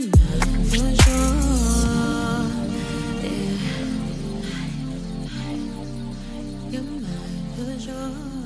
You're mine for sure.